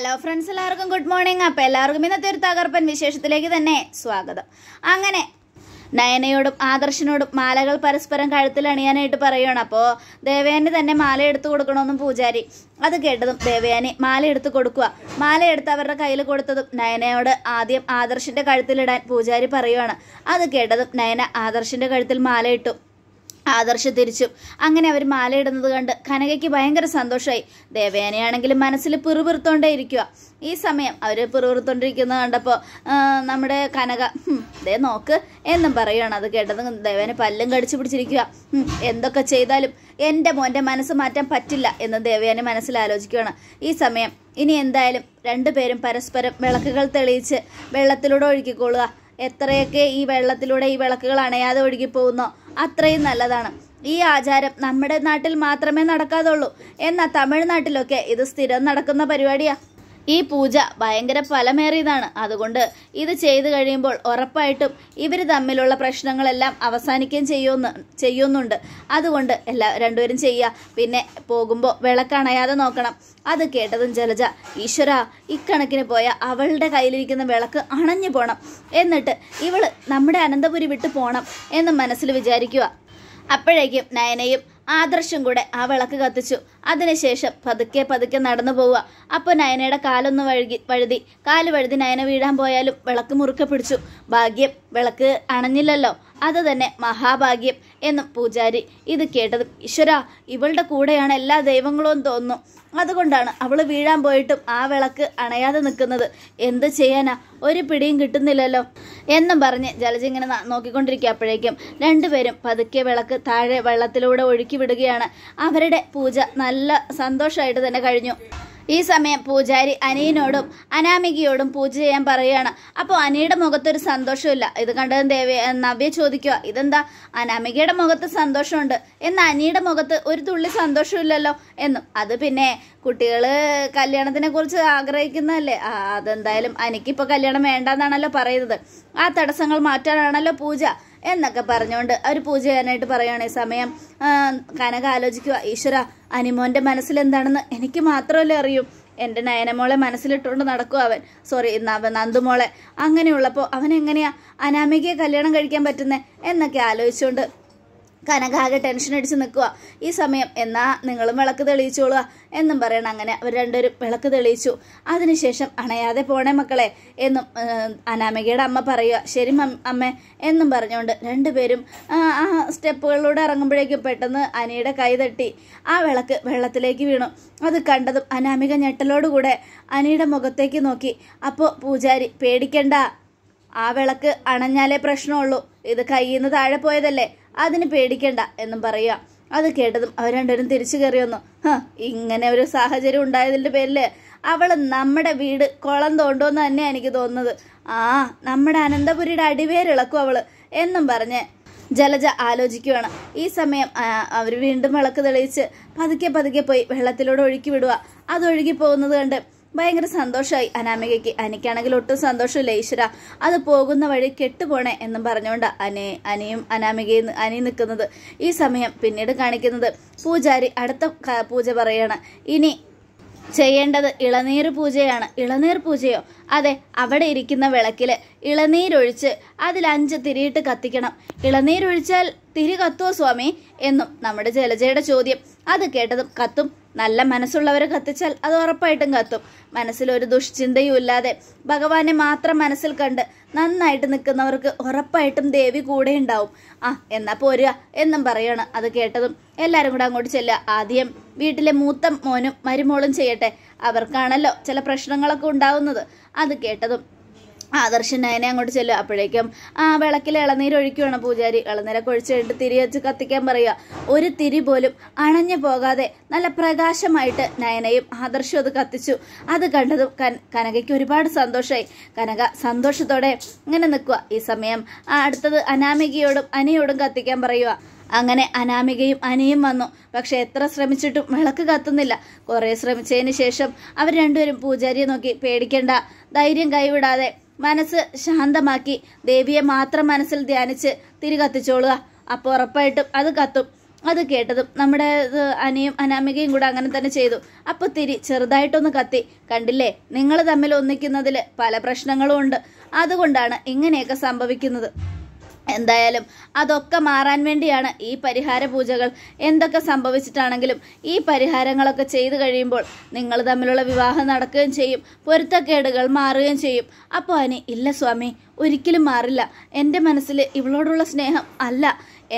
Hello friends എല്ലാവർക്കും good morning അപ്പോൾ എല്ലാവർക്കും ഇന്നത്തെ ഒരു തകർപ്പൻ വിശേഷത്തിലേക്ക് തന്നെ സ്വാഗതം. അങ്ങനെ നയനയോടും ആദർശനോടും മാലകൾ പരസ്പരം കഴുത്തിൽ അണിയാനായിട്ട് പറയുകയാണ് അപ്പോൾ ദേവയാനി തന്നെ മാല എടുത്തു കൊടുക്കണമെന്നും പൂജാരി അത് കേട്ടതും ദേവയാനി മാല എടുത്ത് കൊടുക്കുക മാല എടുത്ത് അവരുടെ കയ്യിൽ കൊടുത്തതും നയനയോട് ആദ്യം ആദർശിന്റെ കഴുത്തിലിടാൻ പൂജാരി പറയുകയാണ് അത് കേട്ടതും നയന ആദർശിന്റെ കഴുത്തിൽ മാല ഇട്ടു. ആദർശ തിരിച്ചു അങ്ങനെ അവർ മാലയിടുന്നത് കണ്ട് കനകയ്ക്ക് ഭയങ്കര സന്തോഷമായി ദേവയാനയാണെങ്കിലും മനസ്സിൽ പിറുപിറുത്തോണ്ടേ ഇരിക്കുക ഈ സമയം അവർ പിറുപിറുത്തോണ്ടിരിക്കുന്നത് കണ്ടപ്പോൾ നമ്മുടെ കനക "ഹും, ദേ നോക്ക് എന്നും പറയുകയാണ് അത് കേട്ടത് ദേവേനെ പല്ലും കടിച്ചു പിടിച്ചിരിക്കുക എന്തൊക്കെ ചെയ്താലും എന്റെ മോന്റെ മനസ്സ് മാറ്റാൻ പറ്റില്ല എന്ന് ദേവയാനി മനസ്സിൽ ആലോചിക്കുകയാണ് ഈ സമയം ഇനി എന്തായാലും രണ്ടുപേരും പരസ്പരം വിളക്കുകൾ തെളിയിച്ച് വെള്ളത്തിലൂടെ ഒഴുക്കിക്കൊള്ളുക എത്രയൊക്കെ ഈ വെള്ളത്തിലൂടെ ഈ വിളക്കുകൾ അണയാതെ ഒഴുകിപ്പോകുന്നോ അത്രയും നല്ലതാണ്. ഈ ആചാരം നമ്മുടെ നാട്ടിൽ മാത്രമേ നടക്കാതുള്ളൂ. എന്നാൽ തമിഴ്നാട്ടിലൊക്കെ ഇത് സ്ഥിരം നടക്കുന്ന പരിപാടിയാ. ഈ പൂജ ഭയങ്കര ഫലമേറിയതാണ്. അതുകൊണ്ട് ഇത് ചെയ്തു കഴിയുമ്പോൾ ഉറപ്പായിട്ടും ഇവർ തമ്മിലുള്ള പ്രശ്നങ്ങളെല്ലാം അവസാനിക്കുകയും ചെയ്യുമെന്ന് ചെയ്യുന്നുണ്ട്. അതുകൊണ്ട് എല്ലാ രണ്ടുപേരും ചെയ്യുക. പിന്നെ പോകുമ്പോൾ വിളക്കണയാതെ നോക്കണം. അത് കേട്ടതും ജലജ ഈശ്വര ഇക്കണക്കിന് പോയ അവളുടെ കയ്യിലിരിക്കുന്ന വിളക്ക് അണഞ്ഞു പോണം. എന്നിട്ട് ഇവൾ നമ്മുടെ അനന്തപുരി വിട്ടു പോണം എന്ന് മനസ്സിൽ വിചാരിക്കുക. അപ്പോഴേക്കും നയനയും ആദർശം കൂടെ ആ വിളക്ക് കത്തിച്ചു. അതിനുശേഷം പതുക്കെ പതുക്കെ നടന്നു പോവുക. അപ്പോൾ നയനയുടെ കാലൊന്ന് വഴുകി വഴുതി. കാൽ വഴുതി നയന വീഴാൻ പോയാലും വിളക്ക് മുറുക്കെ പിടിച്ചു. ഭാഗ്യം വിളക്ക് അണഞ്ഞില്ലല്ലോ. അത് തന്നെ മഹാഭാഗ്യം എന്നും പൂജാരി ഇത് കേട്ടത് ഈശ്വര ഇവളുടെ കൂടെയാണ് എല്ലാ ദൈവങ്ങളും തോന്നുന്നു. അതുകൊണ്ടാണ് അവൾ വീഴാൻ പോയിട്ടും ആ വിളക്ക് അണയാതെ നിൽക്കുന്നത്. എന്ത് ചെയ്യാനാ? ഒരു പിടിയും കിട്ടുന്നില്ലല്ലോ. എന്നും പറഞ്ഞ് ജലജ ഇങ്ങനെ നോക്കിക്കൊണ്ടിരിക്കുക. അപ്പോഴേക്കും രണ്ടുപേരും പതുക്കെ വിളക്ക് താഴെ വെള്ളത്തിലൂടെ ഒഴുക്കി വിടുകയാണ്. അവരുടെ പൂജ നല്ല സന്തോഷമായിട്ട് തന്നെ കഴിഞ്ഞു. ഈ സമയം പൂജാരി അനിയനോടും അനാമികയോടും പൂജ ചെയ്യാൻ പറയുകയാണ്. അപ്പോൾ അനിയുടെ മുഖത്തൊരു സന്തോഷമില്ല. ഇത് കണ്ടത് ദേവി നവ്യ ചോദിക്കുക ഇതെന്താ? അനാമികയുടെ മുഖത്ത് സന്തോഷമുണ്ട്. എന്നാൽ അനിയുടെ മുഖത്ത് ഒരു തുള്ളി സന്തോഷമില്ലല്ലോ? എന്നും. അത് പിന്നെ കുട്ടികൾ കല്യാണത്തിനെ കുറിച്ച് ആഗ്രഹിക്കുന്നതല്ലേ? അതെന്തായാലും എനിക്കിപ്പോൾ കല്യാണം വേണ്ടെന്നാണല്ലോ പറയുന്നത്. ആ തടസ്സങ്ങൾ മാറ്റാനാണല്ലോ പൂജ. എന്നൊക്കെ പറഞ്ഞുകൊണ്ട് അവർ പൂജ ചെയ്യാനായിട്ട് പറയുകയാണ് സമയം. കനക ആലോചിക്കുക ഈശ്വര അനിമോന്റെ മനസ്സിലെന്താണെന്ന് എനിക്ക് മാത്രമല്ലേ അറിയൂ. എന്റെ നയനമോളെ മനസ്സിലിട്ടുകൊണ്ട് നടക്കും അവൻ. സോറി നന്ദുമോളെ. അങ്ങനെയുള്ളപ്പോൾ അവൻ എങ്ങനെയാ അനാമികയെ കല്യാണം കഴിക്കാൻ പറ്റുന്നേ? എന്നൊക്കെ ആലോചിച്ചുകൊണ്ട് കനകാകെ ടെൻഷൻ അടിച്ച് നിൽക്കുക ഈ സമയം എന്നാ നിങ്ങളും വിളക്ക് തെളിയിച്ചോളുക എന്നും പറയണം അങ്ങനെ അവർ രണ്ടുപേരും വിളക്ക് തെളിയിച്ചു. അതിനുശേഷം അണയാതെ പോണേ മക്കളെ എന്നും അനാമികയുടെ അമ്മ പറയുക ശരി അമ്മ എന്നും പറഞ്ഞുകൊണ്ട് രണ്ടുപേരും ആ സ്റ്റെപ്പുകളിലൂടെ ഇറങ്ങുമ്പോഴേക്കും പെട്ടെന്ന് അനിയുടെ കൈ തട്ടി. ആ വിളക്ക് വെള്ളത്തിലേക്ക് വീണു. അത് കണ്ടതും അനാമിക ഞെട്ടലോടുകൂടെ അനിയുടെ മുഖത്തേക്ക് നോക്കി. അപ്പോൾ പൂജാരി പേടിക്കണ്ട. ആ വിളക്ക് അണഞ്ഞാലേ പ്രശ്നമുള്ളൂ. ഇത് കയ്യിൽ നിന്ന് താഴെ പോയതല്ലേ. അതിന് പേടിക്കണ്ട എന്നും പറയുക. അത് കേട്ടതും അവർ രണ്ടുപേരും തിരിച്ചു കയറി വന്നു. ഇങ്ങനെ ഒരു സാഹചര്യം ഉണ്ടായതിന്റെ പേരിൽ അവൾ നമ്മുടെ വീട് കുളം തോണ്ടുമെന്ന് തന്നെയാണ് എനിക്ക് തോന്നുന്നത്. ആ നമ്മുടെ അനന്തപുരിയുടെ അടിവേരിളക്കും അവൾ എന്നും പറഞ്ഞ് ജലജ ആലോചിക്കുകയാണ് ഈ സമയം അവർ വീണ്ടും വിളക്ക് തെളിയിച്ച് പതുക്കെ പതുക്കെ പോയി വെള്ളത്തിലൂടെ ഒഴുക്കി വിടുക. അത് ഒഴുകി പോകുന്നത് കണ്ട് ഭയങ്കര സന്തോഷമായി അനാമികയ്ക്ക് അനിക്കാണെങ്കിൽ ഒട്ടും സന്തോഷമില്ല ഈശ്വര. അത് പോകുന്ന വഴി കെട്ടുപോണേ എന്നും പറഞ്ഞുകൊണ്ട് അനെ അനിയും അനാമികയും അനി നിൽക്കുന്നത് ഈ സമയം പിന്നീട് കാണിക്കുന്നത്. പൂജാരി അടുത്ത പൂജ പറയാണ് ഇനി ചെയ്യേണ്ടത് ഇളനീർ പൂജയാണ്. ഇളനീർ പൂജയോ? അതെ അവിടെ ഇരിക്കുന്ന വിളക്കിൽ ഇളനീരൊഴിച്ച് അതിൽ അഞ്ച് തിരിയിട്ട് കത്തിക്കണം. ഇളനീരൊഴിച്ചാൽ തിരി കത്തുവോ സ്വാമി? എന്നും നമ്മുടെ ജലജയുടെ ചോദ്യം. അത് കേട്ടതും കത്തും നല്ല മനസ്സുള്ളവരെ കത്തിച്ചാൽ അത് ഉറപ്പായിട്ടും കത്തും. മനസ്സിൽ ഒരു ദുഷ്ചിന്തയും ഇല്ലാതെ ഭഗവാനെ മാത്രം മനസ്സിൽ കണ്ട് നന്നായിട്ട് നിൽക്കുന്നവർക്ക് ഉറപ്പായിട്ടും ദേവി കൂടെ ഉണ്ടാവും. ആ എന്നാ പോരുക എന്നും പറയാണ്. അത് കേട്ടതും എല്ലാവരും കൂടെ അങ്ങോട്ട് ചെല്ലുക. ആദ്യം വീട്ടിലെ മൂത്ത മോനും മരുമോളും ചെയ്യട്ടെ. അവർക്കാണല്ലോ ചില പ്രശ്നങ്ങളൊക്കെ ഉണ്ടാവുന്നത്. അത് കേട്ടതും ആദർശൻ നയനെ അങ്ങോട്ട് ചെല്ലുക. അപ്പോഴേക്കും ആ വിളക്കിൽ ഇളനീര് ഒഴിക്കുവാണ് പൂജാരി. ഇളനീരൊക്കെ ഒഴിച്ച് കഴിഞ്ഞിട്ട് തിരി വെച്ച് കത്തിക്കാൻ പറയുക. ഒരു തിരി പോലും അണഞ്ഞു പോകാതെ നല്ല പ്രകാശമായിട്ട് നയനയും ആദർശവും അത് കത്തിച്ചു. അത് കണ്ടതും കനകയ്ക്ക് ഒരുപാട് സന്തോഷമായി കനക സന്തോഷത്തോടെ ഇങ്ങനെ നിൽക്കുക. ഈ സമയം അടുത്തത് അനാമികയോടും അനിയോടും കത്തിക്കാൻ പറയുക. അങ്ങനെ അനാമികയും അനിയും വന്നു. പക്ഷെ എത്ര ശ്രമിച്ചിട്ടും വിളക്ക് കത്തുന്നില്ല. കുറേ ശ്രമിച്ചതിന് ശേഷം അവർ രണ്ടുപേരും പൂജാരിയെ നോക്കി പേടിക്കേണ്ട. ധൈര്യം കൈവിടാതെ മനസ്സ് ശാന്തമാക്കി ദേവിയെ മാത്രം മനസ്സിൽ ധ്യാനിച്ച് തിരി കത്തിച്ചോളുക അപ്പോൾ ഉറപ്പായിട്ടും അത് കത്തും. അത് കേട്ടതും നമ്മുടെ അനിയും അനാമികയും കൂടെ അങ്ങനെ തന്നെ ചെയ്തു. അപ്പോൾ തിരി ചെറുതായിട്ടൊന്ന് കത്തി. കണ്ടില്ലേ? നിങ്ങൾ തമ്മിൽ ഒന്നിക്കുന്നതിൽ പല പ്രശ്നങ്ങളും ഉണ്ട്. അതുകൊണ്ടാണ് ഇങ്ങനെയൊക്കെ സംഭവിക്കുന്നത്. എന്തായാലും അതൊക്കെ മാറാൻ വേണ്ടിയാണ് ഈ പരിഹാര പൂജകൾ. എന്തൊക്കെ സംഭവിച്ചിട്ടാണെങ്കിലും ഈ പരിഹാരങ്ങളൊക്കെ ചെയ്തു കഴിയുമ്പോൾ നിങ്ങൾ തമ്മിലുള്ള വിവാഹം നടക്കുകയും ചെയ്യും. പൊരുത്തക്കേടുകൾ മാറുകയും ചെയ്യും. അപ്പോൾ അനി ഇല്ല സ്വാമി ഒരിക്കലും മാറില്ല. എന്റെ മനസ്സിൽ ഇവളോടുള്ള സ്നേഹം അല്ല.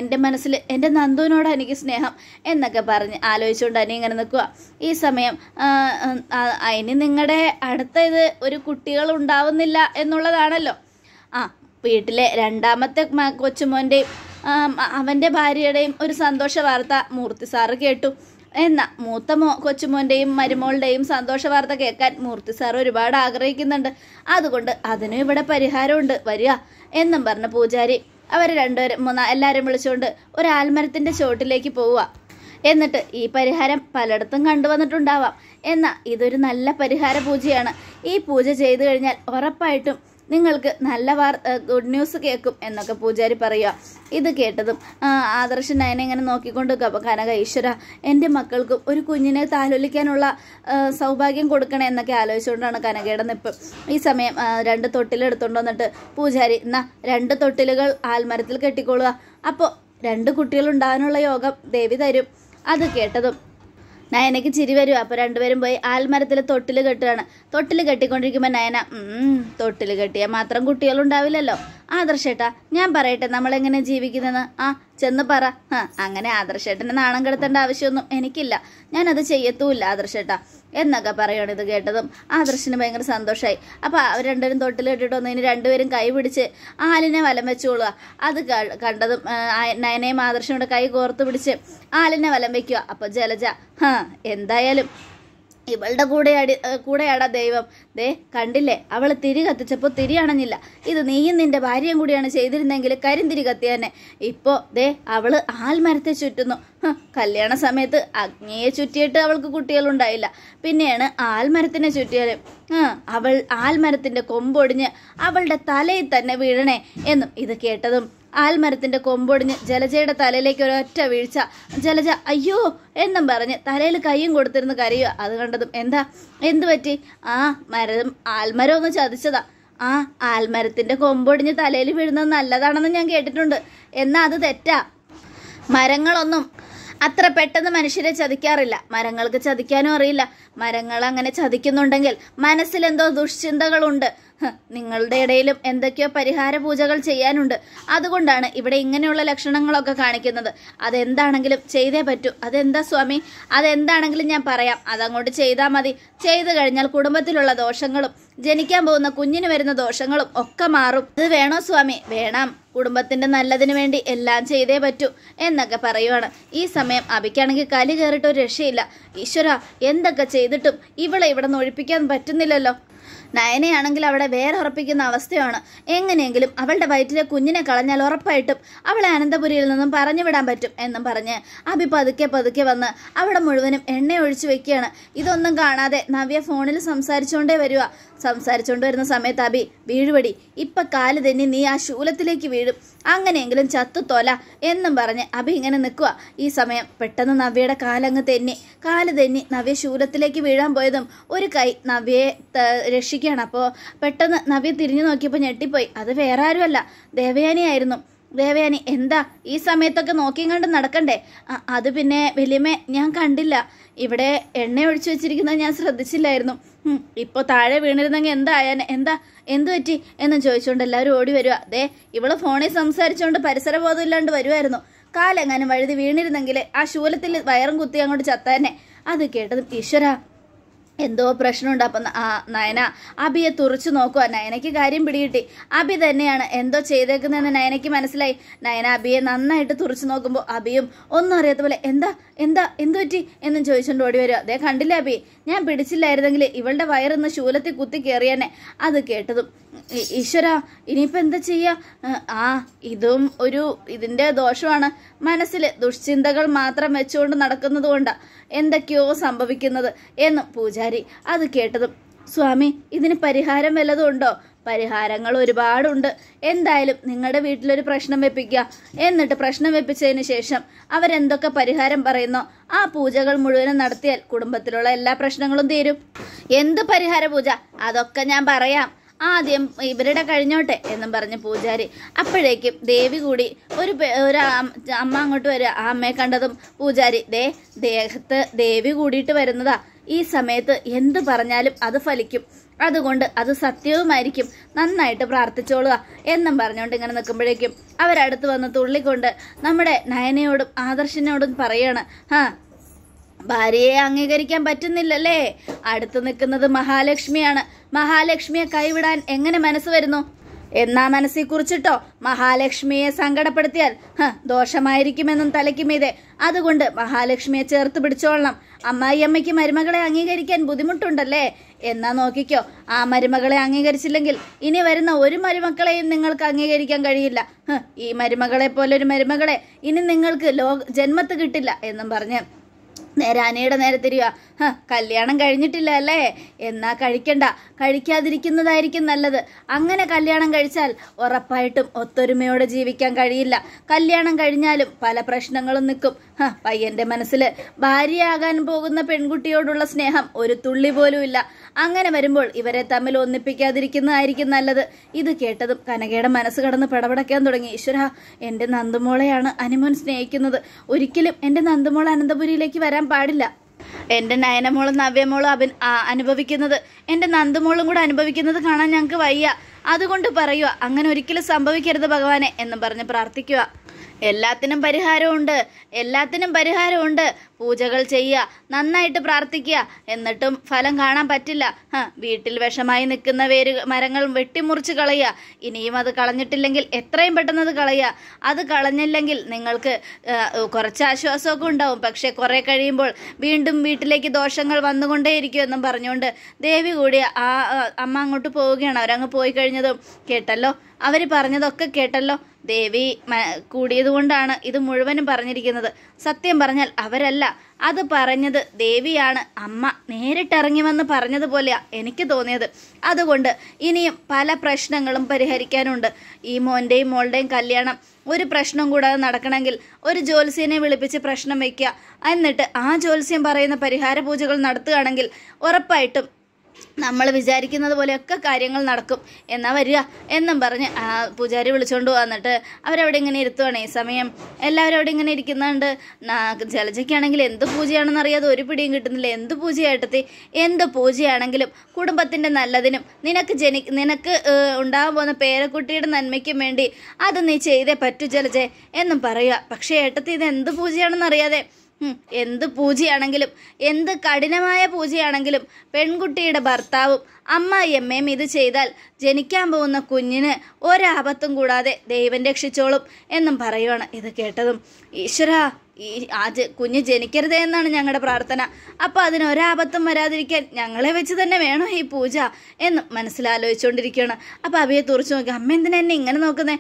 എന്റെ മനസ്സിൽ എന്റെ നന്ദുവിനോട് എനിക്ക് സ്നേഹം എന്നൊക്കെ പറഞ്ഞ് ആലോചിച്ചുകൊണ്ട് അനി ഇങ്ങനെ നിൽക്കുക ഈ സമയം അതിന് നിങ്ങളുടെ അടുത്ത ഇത് ഒരു കുട്ടികൾ ഉണ്ടാവുന്നില്ല എന്നുള്ളതാണല്ലോ. ആ വീട്ടിലെ രണ്ടാമത്തെ കൊച്ചുമോന്റെയും അവന്റെ ഭാര്യയുടെയും ഒരു സന്തോഷ വാർത്ത മൂർത്തി സാറ് കേട്ടു. എന്നാൽ മൂത്ത മോ കൊച്ചുമോന്റെയും മരുമോളുടെയും സന്തോഷ വാർത്ത കേൾക്കാൻ മൂർത്തി സാർ ഒരുപാട് ആഗ്രഹിക്കുന്നുണ്ട്. അതുകൊണ്ട് അതിനും ഇവിടെ പരിഹാരമുണ്ട്. വരിക എന്നും പറഞ്ഞ പൂജാരി അവർ രണ്ടുപേരും മൂന്നാ എല്ലാവരും വിളിച്ചുകൊണ്ട് ഒരു ആൽമരത്തിന്റെ ചോട്ടിലേക്ക് പോവുക. എന്നിട്ട് ഈ പരിഹാരം പലയിടത്തും കണ്ടുവന്നിട്ടുണ്ടാവാം. എന്നാൽ ഇതൊരു നല്ല പരിഹാര പൂജയാണ്. ഈ പൂജ ചെയ്തു കഴിഞ്ഞാൽ ഉറപ്പായിട്ടും നിങ്ങൾക്ക് നല്ല വാർ ഗുഡ് ന്യൂസ് കേൾക്കും എന്നൊക്കെ പൂജാരി പറയുക. ഇത് കേട്ടതും ആദർശൻ ആദർശ് നയനെ ഇങ്ങനെ നോക്കിക്കൊണ്ട് കനക ഈശ്വര എന്റെ മക്കൾക്കും ഒരു കുഞ്ഞിനെ താലോലിക്കാനുള്ള സൗഭാഗ്യം കൊടുക്കണേ എന്നൊക്കെ ആലോചിച്ചുകൊണ്ടാണ് കനകയുടെ നിപ്പ്. ഈ സമയം രണ്ട് തൊട്ടിലെടുത്തുകൊണ്ട് വന്നിട്ട് പൂജാരി എന്നാ രണ്ട് തൊട്ടിലുകൾ ആൽമരത്തിൽ കെട്ടിക്കൊള്ളുക അപ്പോൾ രണ്ട് കുട്ടികളുണ്ടാകാനുള്ള യോഗം ദേവി തരും. അത് കേട്ടതും നയനയ്ക്ക് ചിരി വരും അപ്പോൾ രണ്ടുപേരും പോയി ആൽമരത്തിൽ തൊട്ടിൽ കെട്ടുകയാണ്. തൊട്ടിൽ കെട്ടിക്കൊണ്ടിരിക്കുമ്പോൾ നയന തൊട്ടിൽ കെട്ടിയാൽ മാത്രം കുട്ടികളുണ്ടാവില്ലല്ലോ. ആദർശേട്ടാ ഞാൻ പറയട്ടെ നമ്മളെങ്ങനെ ജീവിക്കുന്നതെന്ന് ആ ചെന്ന് പറ. അങ്ങനെ ആദർശേട്ടനെ നാണം കെടുത്തേണ്ട ആവശ്യമൊന്നും എനിക്കില്ല. ഞാനത് ചെയ്യത്തുമില്ല ആദർശേട്ടാ. എന്നൊക്കെ പറയണം ഇത് കേട്ടതും. ആദർശിന് ഭയങ്കര സന്തോഷമായി അപ്പോൾ അവർ രണ്ടുപേരും തൊട്ടിൽ വന്നതിന് രണ്ടുപേരും കൈ പിടിച്ച് ആലിനെ വലം വെച്ചോളുക അത് കണ്ടതും നയനയും ആദർശനോട് കൈ കോർത്ത് പിടിച്ച് ആലിനെ വലം വെക്കുക. അപ്പോൾ ജലജ എന്തായാലും ഇവളുടെ കൂടെ അടി കൂടെയാടാ ദൈവം. ദേ കണ്ടില്ലേ? അവൾ തിരി കത്തിച്ചപ്പോൾ തിരി അണഞ്ഞില്ല. ഇത് നീയും നിന്റെ ഭാര്യയും കൂടിയാണ് ചെയ്തിരുന്നെങ്കിൽ കരിന്തിരി കത്തി തന്നെ. ഇപ്പോൾ ദേ അവൾ ആൽമരത്തെ ചുറ്റുന്നു. കല്യാണ സമയത്ത് അഗ്നിയെ ചുറ്റിയിട്ട് അവൾക്ക് കുട്ടികളുണ്ടായില്ല. പിന്നെയാണ് ആൽമരത്തിനെ ചുറ്റിയാൽ അവൾ ആൽമരത്തിന്റെ കൊമ്പൊടിഞ്ഞ് അവളുടെ തലയിൽ തന്നെ വീഴണേ എന്നും ഇത് കേട്ടതും ആൽമരത്തിന്റെ കൊമ്പൊടിഞ്ഞ് ജലജയുടെ തലയിലേക്ക് ഒരൊറ്റ വീഴ്ച. ജലജ അയ്യോ എന്നും പറഞ്ഞ് തലയിൽ കൈയും കൊടുത്തിരുന്ന് കരയുക. അത് കണ്ടതും എന്താ? എന്തു പറ്റി? ആ മരം ആൽമരം ഒന്ന് ചതിച്ചതാ. ആ ആൽമരത്തിന്റെ കൊമ്പൊടിഞ്ഞ് തലയിൽ വീഴുന്നത് നല്ലതാണെന്ന് ഞാൻ കേട്ടിട്ടുണ്ട്. എന്നാ അത് തെറ്റാ? മരങ്ങളൊന്നും അത്ര പെട്ടെന്ന് മനുഷ്യരെ ചതിക്കാറില്ല. മരങ്ങൾക്ക് ചതിക്കാനും അറിയില്ല. മരങ്ങൾ അങ്ങനെ ചതിക്കുന്നുണ്ടെങ്കിൽ മനസ്സിലെന്തോ ദുഷ്ചിന്തകളുണ്ട്. നിങ്ങളുടെ ഇടയിലും എന്തൊക്കെയോ പരിഹാര പൂജകൾ ചെയ്യാനുണ്ട്. അതുകൊണ്ടാണ് ഇവിടെ ഇങ്ങനെയുള്ള ലക്ഷണങ്ങളൊക്കെ കാണിക്കുന്നത്. അതെന്താണെങ്കിലും ചെയ്തേ പറ്റൂ. അതെന്താ സ്വാമി? അതെന്താണെങ്കിലും ഞാൻ പറയാം. അതങ്ങോട്ട് ചെയ്താൽ മതി. ചെയ്തു കഴിഞ്ഞാൽ കുടുംബത്തിലുള്ള ദോഷങ്ങളും ജനിക്കാൻ പോകുന്ന കുഞ്ഞിന് വരുന്ന ദോഷങ്ങളും ഒക്കെ മാറും. ഇത് വേണോ സ്വാമി? വേണം. കുടുംബത്തിന്റെ നല്ലതിന് വേണ്ടി എല്ലാം ചെയ്തേ പറ്റൂ എന്നൊക്കെ പറയുവാണ്. ഈ സമയം അബിക്കാണെങ്കിൽ കലി കയറിയിട്ട് ഒരു രക്ഷയില്ല. ഈശ്വര എന്തൊക്കെ ചെയ്തിട്ടും ഇവളെ ഇവിടെ നിന്ന് ഒഴിപ്പിക്കാൻ പറ്റുന്നില്ലല്ലോ. നയനയാണെങ്കിൽ അവിടെ വേറെ ഉറപ്പിക്കുന്ന അവസ്ഥയാണ്. എങ്ങനെയെങ്കിലും അവളുടെ വയറ്റിലെ കുഞ്ഞിനെ കളഞ്ഞാൽ ഉറപ്പായിട്ടും അവളെ അനന്തപുരിയിൽ നിന്നും പറഞ്ഞു വിടാൻ പറ്റും എന്നും പറഞ്ഞ് അഭി പതുക്കെ പതുക്കെ വന്ന് അവിടെ മുഴുവനും എണ്ണ ഒഴിച്ചു വെക്കുകയാണ്. ഇതൊന്നും കാണാതെ നവ്യ ഫോണിൽ സംസാരിച്ചുകൊണ്ടേ വരിക സംസാരിച്ചുകൊണ്ട് വരുന്ന സമയത്ത് അബി വീഴുപടി ഇപ്പൊ കാൽ തന്നെ നീ ആ ശൂലത്തിലേക്ക് വീഴും. അങ്ങനെയെങ്കിലും ചത്തു തൊല എന്നും പറഞ്ഞ് അബി ഇങ്ങനെ നിൽക്കുക ഈ സമയം പെട്ടെന്ന് നവ്യയുടെ കാലങ്ങ് തെന്നി. കാൽ തെന്നി നവ്യ ശൂലത്തിലേക്ക് വീഴാൻ പോയതും ഒരു കൈ നവ്യയെ രക്ഷിക്കുകയാണ്. അപ്പോൾ പെട്ടെന്ന് നവ്യ തിരിഞ്ഞു നോക്കിയപ്പോൾ ഞെട്ടിപ്പോയി. അത് വേറെ ആരുമല്ല ദേവയാനിയായിരുന്നു. ദേവയാനി എന്താ ഈ സമയത്തൊക്കെ നോക്കിയും കണ്ട് നടക്കണ്ടേ? അത് പിന്നെ വലിയമ്മേ ഞാൻ കണ്ടില്ല. ഇവിടെ എണ്ണ ഒഴിച്ചു വെച്ചിരിക്കുന്നത് ഞാൻ ശ്രദ്ധിച്ചില്ലായിരുന്നു. ഇപ്പൊ താഴെ വീണിരുന്നെങ്കിൽ എന്താ ആയാനെ എന്താ? എന്തു പറ്റി? എന്ന് ചോദിച്ചുകൊണ്ട് എല്ലാവരും ഓടി വരുക ദേ ഇവൾ ഫോണിൽ സംസാരിച്ചുകൊണ്ട് പരിസരബോധം ഇല്ലാണ്ട് വരുമായിരുന്നു കാലെങ്ങാനും വഴുതി വീണിരുന്നെങ്കിൽ ആ ശൂലത്തിൽ വയറും കുത്തി അങ്ങോട്ട് ചത്താനെ. അത് കേട്ടതും ഈശ്വര. എന്തോ പ്രശ്നമുണ്ട്. അപ്പം നയന അബിയെ തുറച്ചു നോക്കുക നയനയ്ക്ക് കാര്യം പിടികിട്ടി. അബി തന്നെയാണ് എന്തോ ചെയ്തേക്കുന്നതെന്ന് നയനയ്ക്ക് മനസ്സിലായി. നയന അബിയെ നന്നായിട്ട് തുറച്ചു നോക്കുമ്പോൾ അബിയും ഒന്നും അറിയാത്ത പോലെ എന്താ എന്താ എന്തു പറ്റി എന്നും ചോദിച്ചുകൊണ്ട് ഓടി വരിക. അതേ കണ്ടില്ല അബി? ഞാൻ പിടിച്ചില്ലായിരുന്നെങ്കിൽ ഇവളുടെ വയറിന്ന് ശൂലത്തിൽ കുത്തി കയറിയനെ അത് കേട്ടതും "ഈ- ഈശ്വര ഇനിയിപ്പോൾ എന്താ ചെയ്യുക ആ ഇതും ഒരു ഇതിന്റെ ദോഷമാണ്. മനസ്സിൽ ദുഷ്ചിന്തകൾ മാത്രം വെച്ചുകൊണ്ട് നടക്കുന്നത് കൊണ്ടാണ് എന്തൊക്കെയോ സംഭവിക്കുന്നത് എന്ന് പൂജാരി അത് കേട്ടതും സ്വാമി ഇതിന് പരിഹാരം വല്ലതും ഉണ്ടോ? പരിഹാരങ്ങൾ ഒരുപാടുണ്ട്. എന്തായാലും നിങ്ങളുടെ വീട്ടിലൊരു പ്രശ്നം വെപ്പിക്കുക. എന്നിട്ട് പ്രശ്നം വെപ്പിച്ചതിന് ശേഷം അവരെന്തൊക്കെ പരിഹാരം പറയുന്നോ ആ പൂജകൾ മുഴുവനും നടത്തിയാൽ കുടുംബത്തിലുള്ള എല്ലാ പ്രശ്നങ്ങളും തീരും. എന്ത് പരിഹാര പൂജ? അതൊക്കെ ഞാൻ പറയാം. ആദ്യം ഇവരുടെ കഴിഞ്ഞോട്ടെ എന്നും പറഞ്ഞ് പൂജാരി. അപ്പോഴേക്കും ദേവി കൂടി ഒരു ഒരു അമ്മ അങ്ങോട്ട് വരിക. ആ അമ്മയെ കണ്ടതും പൂജാരി ദേ ദേഹത്ത് ദേവി കൂടിയിട്ട് വരുന്നതാ. ഈ സമയത്ത് എന്ത് പറഞ്ഞാലും അത് ഫലിക്കും. അതുകൊണ്ട് അത് സത്യവുമായിരിക്കും. നന്നായിട്ട് പ്രാർത്ഥിച്ചോളുക എന്നും പറഞ്ഞുകൊണ്ട് ഇങ്ങനെ നിൽക്കുമ്പോഴേക്കും അവരടുത്ത് വന്ന് തുള്ളിക്കൊണ്ട് നമ്മുടെ നയനയോടും ആദർശിനോടും പറയാണ് ആ ഭാര്യയെ അംഗീകരിക്കാൻ പറ്റുന്നില്ലല്ലേ? അടുത്ത് നിൽക്കുന്നത് മഹാലക്ഷ്മിയാണ്. മഹാലക്ഷ്മിയെ കൈവിടാൻ എങ്ങനെ മനസ്സ് വരുന്നു? എന്നാ മനസ്സിൽ കുറിച്ചിട്ടോ? മഹാലക്ഷ്മിയെ സങ്കടപ്പെടുത്തിയാൽ ദോഷമായിരിക്കുമെന്നും തലയ്ക്കുമീതെ. അതുകൊണ്ട് മഹാലക്ഷ്മിയെ ചേർത്ത് പിടിച്ചോളണം. അമ്മായിയമ്മയ്ക്ക് മരുമകളെ അംഗീകരിക്കാൻ ബുദ്ധിമുട്ടുണ്ടല്ലേ? എന്നാ നോക്കിക്കോ. ആ മരുമകളെ അംഗീകരിച്ചില്ലെങ്കിൽ ഇനി വരുന്ന ഒരു മരുമക്കളെയും നിങ്ങൾക്ക് അംഗീകരിക്കാൻ കഴിയില്ല. ഈ മരുമകളെ പോലൊരു മരുമകളെ ഇനി നിങ്ങൾക്ക് ലോക ജന്മത്ത് കിട്ടില്ല എന്നും പറഞ്ഞ് നേരെ അനയുടെ നേരെ തരിക കല്യാണം കഴിഞ്ഞിട്ടില്ല അല്ലേ? എന്നാ കഴിക്കണ്ട. കഴിക്കാതിരിക്കുന്നതായിരിക്കും നല്ലത്. അങ്ങനെ കല്യാണം കഴിച്ചാൽ ഉറപ്പായിട്ടും ഒത്തൊരുമയോടെ ജീവിക്കാൻ കഴിയില്ല. കല്യാണം കഴിഞ്ഞാലും പല പ്രശ്നങ്ങളും നിൽക്കും. പയ്യന്റെ മനസ്സിൽ ഭാര്യയാകാൻ പോകുന്ന പെൺകുട്ടിയോടുള്ള സ്നേഹം ഒരു തുള്ളി പോലും ഇല്ല. അങ്ങനെ വരുമ്പോൾ ഇവരെ തമ്മിൽ ഒന്നിപ്പിക്കാതിരിക്കുന്നതായിരിക്കും നല്ലത്. ഇത് കേട്ടതും കനകയുടെ മനസ്സ് കടന്ന് പടപടയ്ക്കാൻ തുടങ്ങി. ഈശ്വര എന്റെ നന്ദുമോളെയാണ് അനിമോൻ സ്നേഹിക്കുന്നത്. ഒരിക്കലും എന്റെ നന്ദുമോൾ അനന്തപുരിയിലേക്ക് വരാൻ പാടില്ല. എന്റെ നയനമോളും നവ്യമോളും അഭി അനുഭവിക്കുന്നത് എന്റെ നന്ദുമോളും കൂടെ അനുഭവിക്കുന്നത് കാണാൻ ഞങ്ങൾക്ക് വയ്യ. അതുകൊണ്ട് പറയുക അങ്ങനെ ഒരിക്കലും സംഭവിക്കരുത് ഭഗവാനെ എന്നും പറഞ്ഞ് പ്രാർത്ഥിക്കുക എല്ലാത്തിനും പരിഹാരമുണ്ട് എല്ലാത്തിനും പരിഹാരമുണ്ട്. പൂജകൾ ചെയ്യുക നന്നായിട്ട് പ്രാർത്ഥിക്കുക. എന്നിട്ടും ഫലം കാണാൻ പറ്റില്ല. വീട്ടിൽ വിഷമായി നിൽക്കുന്ന വേര് മരങ്ങൾ വെട്ടിമുറിച്ച് കളയുക. ഇനിയും അത് കളഞ്ഞിട്ടില്ലെങ്കിൽ എത്രയും പെട്ടെന്ന് അത് കളയുക. അത് കളഞ്ഞില്ലെങ്കിൽ നിങ്ങൾക്ക് കുറച്ച് ആശ്വാസമൊക്കെ ഉണ്ടാവും. പക്ഷെ കുറെ കഴിയുമ്പോൾ വീണ്ടും വീട്ടിലേക്ക് ദോഷങ്ങൾ വന്നുകൊണ്ടേയിരിക്കും എന്നും പറഞ്ഞുകൊണ്ട് ദേവി കൂടി ആ, അമ്മ അങ്ങോട്ട് പോവുകയാണ്. അവരങ്ങ് പോയി കഴിഞ്ഞതും കേട്ടല്ലോ? അവർ പറഞ്ഞതൊക്കെ കേട്ടല്ലോ? ദേവി കൂടിയതുകൊണ്ടാണ് ഇത് മുഴുവനും പറഞ്ഞിരിക്കുന്നത്. സത്യം പറഞ്ഞാൽ അവരല്ല. അത് പറഞ്ഞത് ദേവിയാണ്. അമ്മ നേരിട്ടിറങ്ങി വന്ന് പറഞ്ഞതുപോലെയാ എനിക്ക് തോന്നിയത്. അതുകൊണ്ട് ഇനിയും പല പ്രശ്നങ്ങളും പരിഹരിക്കാനുണ്ട്. ഈ മോന്റെയും മോളുടെയും കല്യാണം ഒരു പ്രശ്നം കൂടാതെ നടക്കണമെങ്കിൽ ഒരു ജ്യോത്സ്യനെ വിളിപ്പിച്ച് പ്രശ്നം വയ്ക്കുക. എന്നിട്ട് ആ ജ്യോത്സ്യം പറയുന്ന പരിഹാര പൂജകൾ നടത്തുകയാണെങ്കിൽ ഉറപ്പായിട്ടും നമ്മൾ വിചാരിക്കുന്നത് പോലെയൊക്കെ കാര്യങ്ങൾ നടക്കും. എന്നാ വരിക? എന്നും പറഞ്ഞ് ആ പൂജാരി വിളിച്ചുകൊണ്ട് വന്നിട്ട് അവരവിടെ ഇങ്ങനെ ഇരുത്തുവാണ്. ഈ സമയം എല്ലാവരും അവിടെ ഇങ്ങനെ ഇരിക്കുന്നുണ്ട്. ജലജയ്ക്കാണെങ്കിൽ എന്ത് പൂജയാണെന്ന് അറിയാതെ ഒരു പിടിയും കിട്ടുന്നില്ല. എന്ത് പൂജയായിട്ടത്തി? എന്ത് പൂജയാണെങ്കിലും കുടുംബത്തിന്റെ നല്ലതിനും നിനക്ക് ജനി നിനക്ക് ഉണ്ടാകാൻ പോകുന്ന പേരക്കുട്ടിയുടെ നന്മയ്ക്കും വേണ്ടി അത് നീ ചെയ്തേ പറ്റൂ ജലജെ എന്നും പറയുക. പക്ഷേ ഏട്ടത്തി ഇത് എന്ത് പൂജയാണെന്ന് അറിയാതെ എന്ത് പൂജയാണെങ്കിലും എന്ത് കഠിനമായ പൂജയാണെങ്കിലും പെൺകുട്ടിയുടെ ഭർത്താവും അമ്മായിയമ്മയും ഇത് ചെയ്താൽ ജനിക്കാൻ പോകുന്ന കുഞ്ഞിന് ഒരാപത്തും കൂടാതെ ദൈവം രക്ഷിച്ചോളും എന്നും പറയുവാണ് ഇത് കേട്ടതും. ഈശ്വര ഈ ആ കുഞ്ഞ് ജനിക്കരുതേ എന്നാണ് ഞങ്ങളുടെ പ്രാർത്ഥന. അപ്പോൾ അതിന് ഒരാപത്തും വരാതിരിക്കാൻ ഞങ്ങളെ വെച്ച് തന്നെ വേണോ ഈ പൂജ എന്ന് മനസ്സിലാലോചിച്ചുകൊണ്ടിരിക്കുകയാണ് അപ്പോൾ അവയെ തുറച്ചു നോക്കി അമ്മ എന്തിനാ എന്നെ ഇങ്ങനെ നോക്കുന്നേ?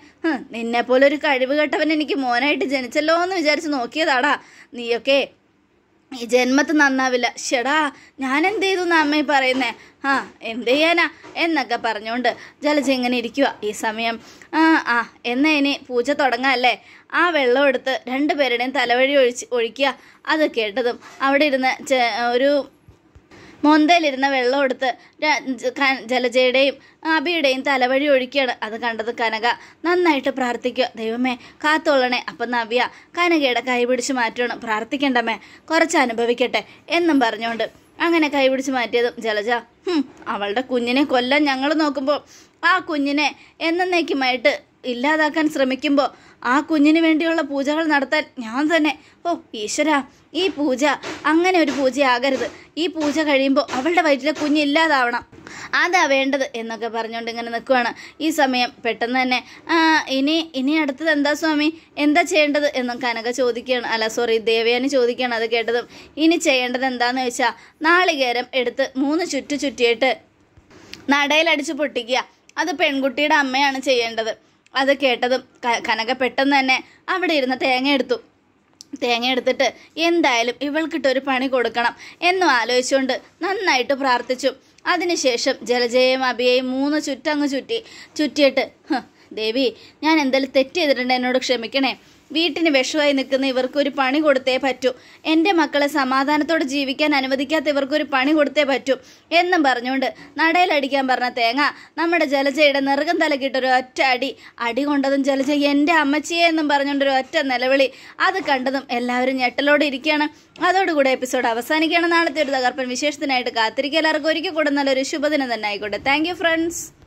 നിന്നെ പോലെ ഒരു കഴിവ് കെട്ടവൻ എനിക്ക് മോനായിട്ട് ജനിച്ചല്ലോ എന്ന് വിചാരിച്ച് നോക്കിയതാടാ. നീയൊക്കെ ഈ ജന്മത്ത് നന്നാവില്ല. ഷെടാ ഞാൻ എന്ത് ചെയ്തു എന്ന് അമ്മ പറയുന്നേ? ആ എന്ത് ചെയ്യാനാ എന്നൊക്കെ പറഞ്ഞുകൊണ്ട് ജലജ ഇങ്ങനെ ഇരിക്കുക ഈ സമയം. ആ ആ എന്നാ ഇനി പൂജ തുടങ്ങാം അല്ലേ? ആ വെള്ളം എടുത്ത് രണ്ടുപേരുടെയും തലവഴി ഒഴിച്ച് ഒഴിക്കുക. അത് കേട്ടതും അവിടെ ഇരുന്ന് ഒരു മൊന്തയിലിരുന്ന വെള്ളം എടുത്ത് ജലജയുടെയും അബിയുടെയും തലവഴി ഒഴിക്കുകയാണ്. അത് കണ്ടത് കനക. നന്നായിട്ട് പ്രാർത്ഥിക്കുക. ദൈവമേ കാത്തോളണേ. അപ്പം നവ്യ കനകയുടെ കൈ പിടിച്ച് മാറ്റണം പ്രാർത്ഥിക്കണ്ടമേ കുറച്ച് അനുഭവിക്കട്ടെ എന്നും പറഞ്ഞുകൊണ്ട് അങ്ങനെ കൈ പിടിച്ച് മാറ്റിയതും ജലജ. അവളുടെ കുഞ്ഞിനെ കൊല്ലാൻ ഞങ്ങൾ നോക്കുമ്പോൾ ആ കുഞ്ഞിനെ എന്നേക്കുമായിട്ട് ഇല്ലാതാക്കാൻ ശ്രമിക്കുമ്പോൾ ആ കുഞ്ഞിന് വേണ്ടിയുള്ള പൂജകൾ നടത്താൻ ഞാൻ തന്നെ ഓ ഈശ്വര ഈ പൂജ അങ്ങനെ ഒരു പൂജയാകരുത്. ഈ പൂജ കഴിയുമ്പോൾ അവളുടെ വയറ്റിലെ കുഞ്ഞ് ഇല്ലാതാവണം. അതാ വേണ്ടത് എന്നൊക്കെ പറഞ്ഞുകൊണ്ട് ഇങ്ങനെ നിൽക്കുവാണ് ഈ സമയം പെട്ടെന്ന് തന്നെ "ആ, ഇനി ഇനി അടുത്തത് എന്താ സ്വാമി? എന്താ ചെയ്യേണ്ടത്? എന്നും കനക ചോദിക്കുകയാണ്. അല്ല സോറി ദേവയാനി ചോദിക്കുകയാണ് അത് കേട്ടതും. ഇനി ചെയ്യേണ്ടത് എന്താന്ന് വെച്ചാൽ നാളികേരം എടുത്ത് മൂന്ന് ചുറ്റു ചുറ്റിയിട്ട് നടയിലടിച്ച് പൊട്ടിക്കുക. അത് പെൺകുട്ടിയുടെ അമ്മയാണ് ചെയ്യേണ്ടത്. അത് കേട്ടതും കനക പെട്ടെന്ന് തന്നെ അവിടെ ഇരുന്ന് തേങ്ങ എടുത്തു. തേങ്ങ എടുത്തിട്ട് എന്തായാലും ഇവൾക്കിട്ടൊരു പണി കൊടുക്കണം എന്നും ആലോചിച്ചുകൊണ്ട് നന്നായിട്ട് പ്രാർത്ഥിച്ചു. അതിനുശേഷം ജലജയെയും അഭിയെയും മൂന്ന് ചുറ്റങ്ങ് ചുറ്റി ചുറ്റിയിട്ട് ദേവി ഞാൻ എന്തെങ്കിലും തെറ്റ് ചെയ്തിട്ടുണ്ട് എന്നോട് ക്ഷമിക്കണേ. വീട്ടിന് വിഷമായി നിൽക്കുന്ന ഇവർക്കൊരു പണി കൊടുത്തേ പറ്റൂ. എന്റെ മക്കളെ സമാധാനത്തോടെ ജീവിക്കാൻ അനുവദിക്കാത്ത ഇവർക്കൊരു പണി കൊടുത്തേ പറ്റൂ എന്നും പറഞ്ഞുകൊണ്ട് നടയിലടിക്കാൻ പറഞ്ഞ തേങ്ങ നമ്മുടെ ജലജയുടെ നെറുകം തലക്കിട്ടൊരു ഒറ്റ അടി അടി കൊണ്ടതും ജലജ എന്റെ അമ്മച്ചിയെ എന്നും പറഞ്ഞുകൊണ്ടൊരു ഒറ്റ നിലവിളി. അത് കണ്ടതും എല്ലാവരും ഞെട്ടലോടെ ഇരിക്കുകയാണ്. അതോടുകൂടെ എപ്പിസോഡ് അവസാനിക്കുകയാണ്. നാളത്തെ ഒരു തകർപ്പൻ വിശേഷത്തിനായിട്ട് കാത്തിരിക്കുക. എല്ലാവർക്കും ഒരിക്കൽ കൂടെ നല്ലൊരു ശുഭദിനം തന്നെ ആയിക്കോട്ടെ. Thank friends